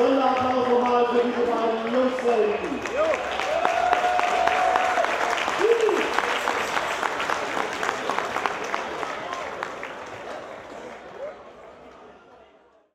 Donau